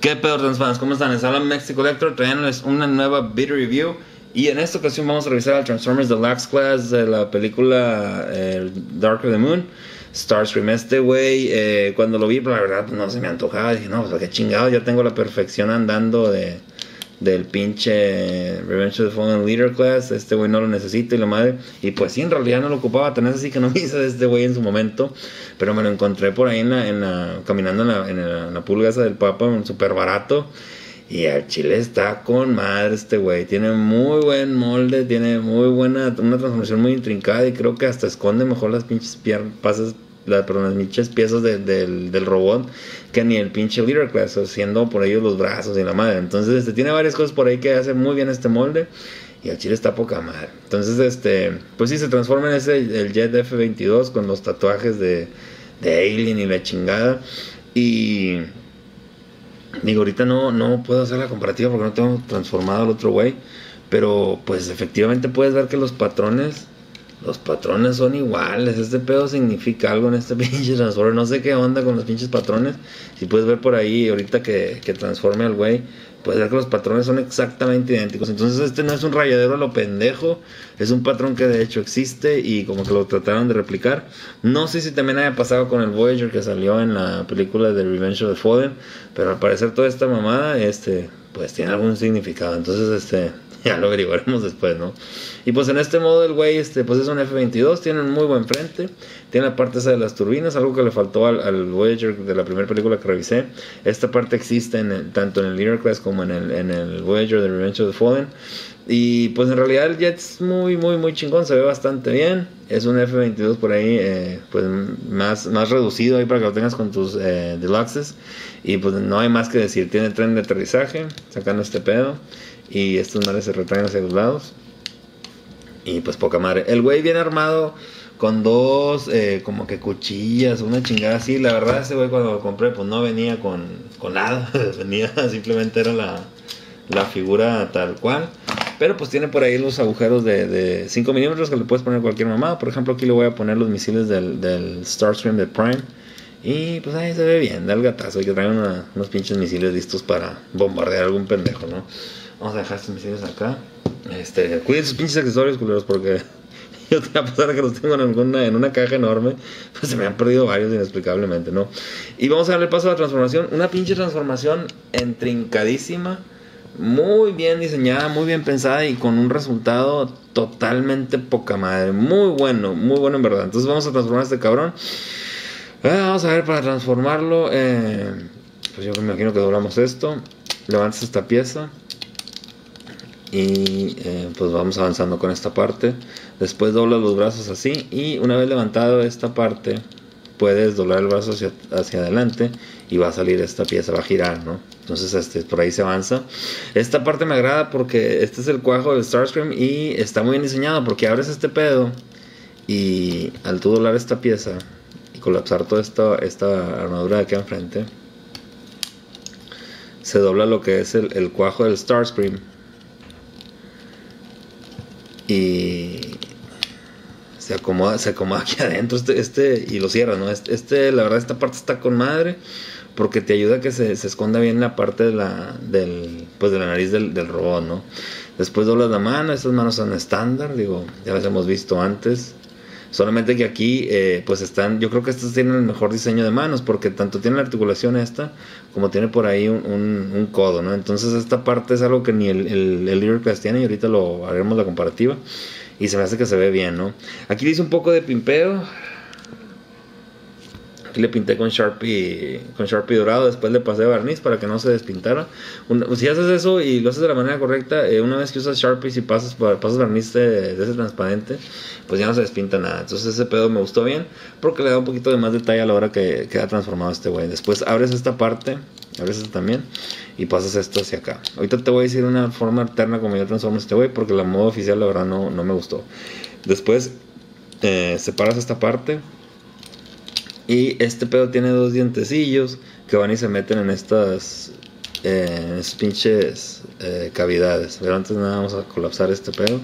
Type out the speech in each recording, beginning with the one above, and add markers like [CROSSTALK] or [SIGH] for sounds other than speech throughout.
¿Qué pedo, transfans? ¿Cómo están? Les habla Mexico Collector trayéndoles una nueva video review. Y en esta ocasión vamos a revisar el Transformers Deluxe Class de la película eh, Dark of the Moon. Starscream, este güey, eh, cuando lo vi, la verdad no se me antojaba. Dije, no, pues qué chingado, ya tengo la perfección andando de, del pinche Revenge of the Fallen Leader Class. Este güey no lo necesita y la madre. Y pues sí, en realidad no lo ocupaba. Tenés así que no [LAUGHS] me hice de este güey en su momento. Pero me lo encontré por ahí en la, en la caminando en la, en la, pulga esa del Papa, súper barato. Y el chile está con madre este güey. Tiene muy buen molde, tiene muy buena, una transformación muy intrincada y creo que hasta esconde mejor las pinches pasas las pinches piezas del, del, robot que ni el pinche Leader Class, haciendo por ellos los brazos y la madre. Entonces, este, tiene varias cosas por ahí que hace muy bien este molde. Y el chile está poca madre. Entonces, este, pues sí, se transforma en ese, el Jet F-22 con los tatuajes de, de Alien y la chingada. Y Digo, ahorita no, no puedo hacer la comparativa porque no tengo transformado al otro güey. Pero pues efectivamente puedes ver que los patrones, los patrones son iguales. Este pedo significa algo en este [LAUGHS] pinche transformer. No sé qué onda con los pinches patrones. Si puedes ver por ahí ahorita que, transforme al güey, puedes ver que los patrones son exactamente idénticos. Entonces este no es un rayadero a lo pendejo, es un patrón que de hecho existe y como que lo trataron de replicar. No sé si también haya pasado con el Voyager que salió en la película de Revenge of the Fallen, pero al parecer toda esta mamada este pues tiene algún significado. Entonces este ya lo averiguaremos después, ¿no? Y pues en este modo el güey, este, pues es un F-22, tiene un muy buen frente, tiene la parte esa de las turbinas, algo que le faltó al, Voyager de la primera película que revisé. Esta parte existe en tanto en el Leader Class como en el, en el Voyager de Revenge of the Fallen. Y pues en realidad el jet es muy, muy, muy chingón, se ve bastante bien. Es un F-22 por ahí, eh, pues más, más reducido ahí para que lo tengas con tus eh, deluxes. Y pues no hay más que decir, tiene tren de aterrizaje, sacando este pedo. Y estos mares se retraen hacia los lados. Y pues poca madre. El güey viene armado con dos, eh, como que cuchillas, una chingada así. La verdad, ese güey cuando lo compré, pues no venía con, con nada. [LAUGHS] venía, simplemente era la, la figura tal cual. Pero pues tiene por ahí los agujeros de, de 5 milímetros que le puedes poner cualquier mamá. Por ejemplo, aquí le voy a poner los misiles del, del Starstream de Prime. Y pues ahí se ve bien, da el gatazo. Hay que traer unos pinches misiles listos para bombardear algún pendejo, ¿no? Vamos a dejar estos misiles acá. Este, cuiden sus pinches accesorios, culeros, porque [LAUGHS] yo te voy a pasar que los tengo en, alguna, en una caja enorme. [LAUGHS] Pues se me han perdido varios inexplicablemente, ¿no? Y vamos a darle paso a la transformación. Una pinche transformación entrincadísima. Muy bien diseñada, muy bien pensada y con un resultado totalmente poca madre. Muy bueno, muy bueno en verdad. Entonces vamos a transformar a este cabrón. Ah, vamos a ver para transformarlo. Eh, pues yo me imagino que doblamos esto. Levantas esta pieza y eh, pues vamos avanzando con esta parte. Después doblas los brazos así y una vez levantado esta parte puedes doblar el brazo hacia, adelante y va a salir esta pieza va a girar no entonces este por ahí se avanza. Esta parte me agrada porque este es el cuajo del Starscream y está muy bien diseñado porque abres este pedo y al tú doblar esta pieza y colapsar toda esta, esta armadura de aquí enfrente se dobla lo que es el, el cuajo del Starscream y se acomoda, se acomoda aquí [LAUGHS] adentro este, este y lo cierra, ¿no? Este, este, la verdad, esta parte está con madre porque te ayuda a que se, se esconda bien la parte de la, del, pues de la nariz del, del robot, ¿no? Después doblas la mano, estas manos son estándar, digo, ya las hemos visto antes. Solamente que aquí, eh, pues están, yo creo que estas tienen el mejor diseño de manos, porque tanto tiene la articulación esta, como tiene por ahí un, un, codo, ¿no? Entonces esta parte es algo que ni el, el, el Class tiene, y ahorita lo haremos la comparativa, y se me hace que se ve bien, ¿no? Aquí dice un poco de pimpeo, le pinté con Sharpie, con Sharpie dorado, después le pasé barniz para que no se despintara. si haces eso y lo haces de la manera correcta, eh, una vez que usas Sharpie y pasas, pasas barniz de, ese transparente, pues ya no se despinta nada. Entonces ese pedo me gustó bien porque le da un poquito de más detalle a la hora que queda transformado este güey. Después abres esta parte, abres esta también y pasas esto hacia acá. Ahorita te voy a decir una forma alterna como yo transformo este güey porque la modo oficial la verdad no, no me gustó. Después eh, separas esta parte y este pedo tiene dos dientecillos que van y se meten en estas pinches eh, cavidades. Pero antes nada vamos a colapsar este pedo.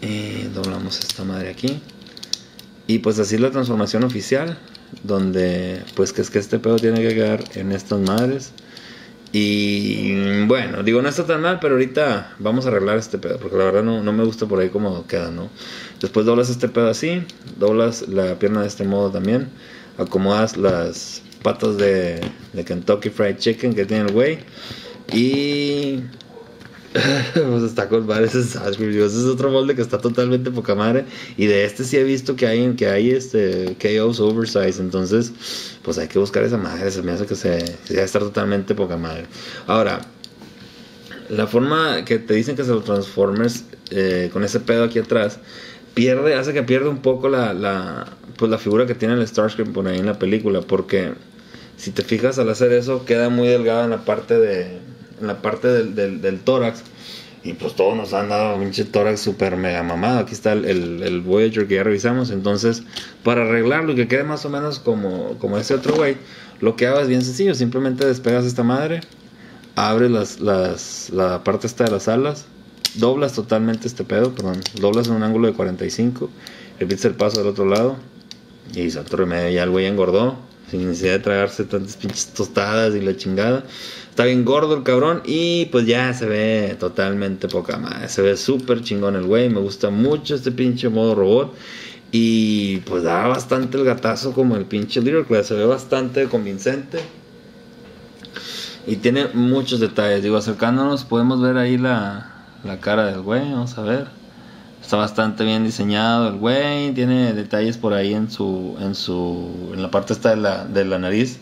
Y doblamos esta madre aquí. Y pues así la transformación oficial. donde pues que es que este pedo tiene que quedar en estas madres. Y bueno, digo, no está tan mal, pero ahorita vamos a arreglar este pedo, porque la verdad no, no me gusta por ahí como queda, ¿no? Después doblas este pedo así, doblas la pierna de este modo también, acomodas las patas de, de Kentucky Fried Chicken que tiene el güey y pues está con ese Ese es otro molde que está totalmente poca madre. Y de este sí he visto que hay, que hay este KOs oversize. Entonces, pues hay que buscar esa madre. Se me hace que se, se estar totalmente poca madre. Ahora, la forma que te dicen que se lo transformes eh, con ese pedo aquí atrás pierde, hace que pierde un poco la, pues la figura que tiene el Starscream por ahí en la película. Porque si te fijas al hacer eso, queda muy delgada en la parte de en la parte del, del tórax. Y pues todos nos han dado pinche tórax super mega mamado. Aquí está el, el, Voyager que ya revisamos. Entonces, para arreglarlo que quede más o menos como, como ese otro güey, lo que hago es bien sencillo. Simplemente despegas esta madre, abres las, las, la parte esta de las alas, doblas totalmente este pedo, perdón, doblas en un ángulo de 45, repites el paso del otro lado y salto remedio. Ya el güey engordó, sin necesidad de tragarse tantas pinches tostadas y la chingada. Está bien gordo el cabrón y pues ya se ve totalmente poca madre. Se ve súper chingón el güey. Me gusta mucho este pinche modo robot. Y pues da bastante el gatazo como el pinche Little Se ve bastante convincente. Y tiene muchos detalles. Digo, acercándonos podemos ver ahí la, la cara del güey. Vamos a ver. Está bastante bien diseñado el güey. Tiene detalles por ahí en su. en su. en la parte esta de la, de la nariz.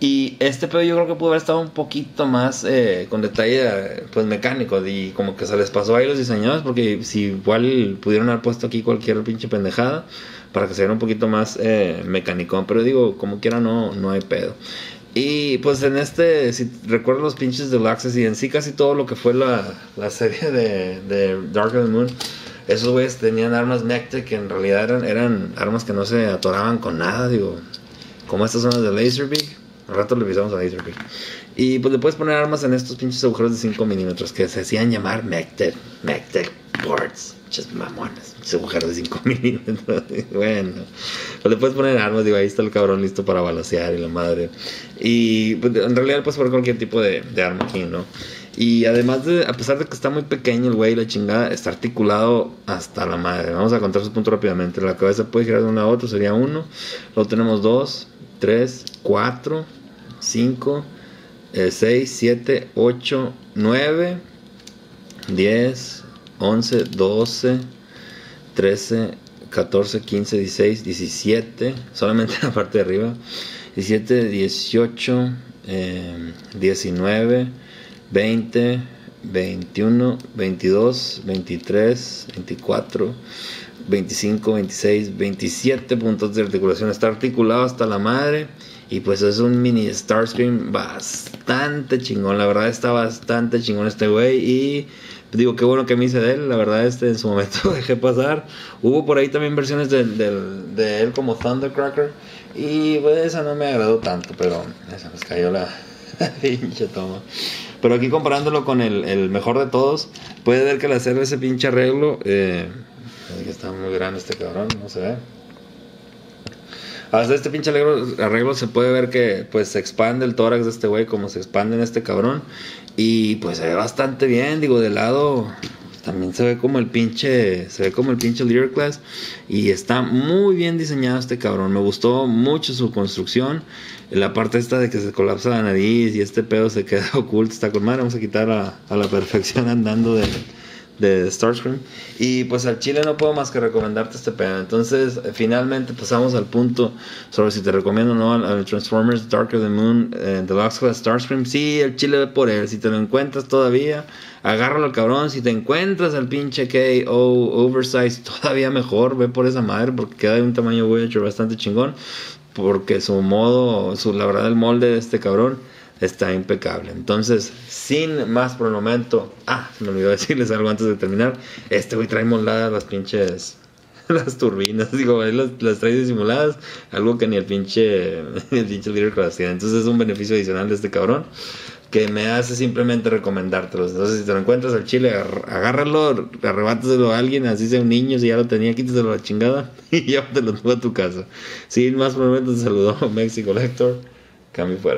Y este pedo yo creo que pudo haber estado un poquito más eh, con detalle pues mecánico y como que se les pasó ahí los diseñadores porque si igual pudieron haber puesto aquí cualquier pinche pendejada para que se viera un poquito más eh, mecánico, pero digo, como quiera no, no hay pedo. Y pues en este, si recuerdo los pinches deluxes y en sí casi todo lo que fue la, la serie de, de Dark of the Moon, esos güeyes tenían armas Mecte que en realidad eran, eran armas que no se atoraban con nada, digo, como estas son las de Laserbeak al rato le avisamos a Laserbeak. Y pues le puedes poner armas en estos pinches agujeros de 5 milímetros que se hacían llamar Mectec, Mectec Boards. Muchas mamones, pinches agujeros de 5 [LAUGHS] milímetros. bueno, pues le puedes poner armas, digo, ahí está el cabrón listo para balancear y la madre. Y pues, en realidad puedes poner cualquier tipo de, de arma aquí, ¿no? Y además de, a pesar de que está muy pequeño el güey, la chingada, está articulado hasta la madre. Vamos a contar sus puntos rápidamente. La cabeza puede girar de una a otra, sería uno. Luego tenemos dos, tres, cuatro, 5, 6, 7, 8, 9, 10, 11, 12, 13, 14, 15, 16, 17, solamente en [LAUGHS] la parte de arriba, 17, 18, eh, 19, 20, 21, 22, 23, 24, 25, 26, 27 puntos de articulación. Está articulado hasta la madre. Y pues es un mini Starscream bastante chingón. La verdad está bastante chingón este güey. Y digo, qué bueno que me hice de él. La verdad, este en su momento [LAUGHS] dejé pasar. Hubo por ahí también versiones de, él como Thundercracker. Y pues esa no me agradó tanto. Pero esa nos cayó la [LAUGHS] pinche toma. Pero aquí comparándolo con el, mejor de todos, puede ver que al hacer ese pinche arreglo. Eh, está muy grande este cabrón, no se ve. Hasta este pinche arreglo, se puede ver que pues se expande el tórax de este güey como se expande en este cabrón. Y pues se ve bastante bien, digo, de lado también se ve como el pinche, se ve como el pinche Leader Class y está muy bien diseñado este cabrón. Me gustó mucho su construcción. La parte esta de que se colapsa la nariz y este pedo se queda [LAUGHS] oculto, está con. Vamos a quitar a, la perfección andando de, de Starscream. Y pues al chile no puedo más que recomendarte este pedo. Entonces, finalmente pasamos al punto sobre si te recomiendo o no al, Transformers Darker the Moon eh, Deluxe Class Starscream. Sí, el chile ve por él. Si te lo encuentras todavía, agárralo al cabrón. Si te encuentras al pinche KO Oversize, [LAUGHS] todavía mejor. Ve por esa madre porque queda de un tamaño Voyager bastante chingón. Porque su modo, su, la verdad, el molde de este cabrón está impecable. Entonces, sin más por el momento, ah, me olvidó [LAUGHS] decirles algo antes de terminar. Este güey trae moladas las pinches [LAUGHS] las turbinas, digo, las, las trae disimuladas, algo que ni el pinche [LAUGHS] el pinche líder hacía. Entonces es un beneficio adicional de este cabrón. Que me hace simplemente recomendártelos. Entonces, si te lo encuentras al chile, agárralo, arrebátaselo a alguien, así sea un niño, si ya lo tenía, quítaselo a la chingada [LAUGHS] y llévatelo tú a tu casa. Sin más momento, te saludó [LAUGHS] Mexico Lector. Cambio fuera.